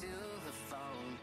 To the phone